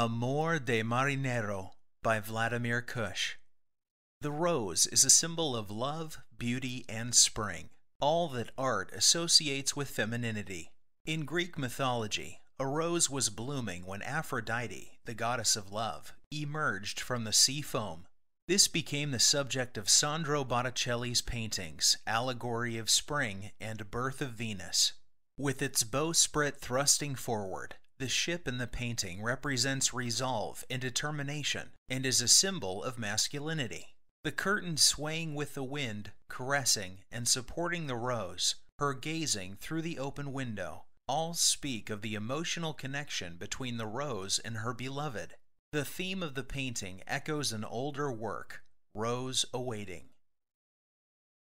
Amor de Marinero by Vladimir Kush. The rose is a symbol of love, beauty, and spring, all that art associates with femininity. In Greek mythology, a rose was blooming when Aphrodite, the goddess of love, emerged from the sea foam. This became the subject of Sandro Botticelli's paintings, Allegory of Spring and Birth of Venus. With its bowsprit thrusting forward, the ship in the painting represents resolve and determination and is a symbol of masculinity. The curtain swaying with the wind, caressing and supporting the rose, her gazing through the open window, all speak of the emotional connection between the rose and her beloved. The theme of the painting echoes an older work, Rose Awaiting.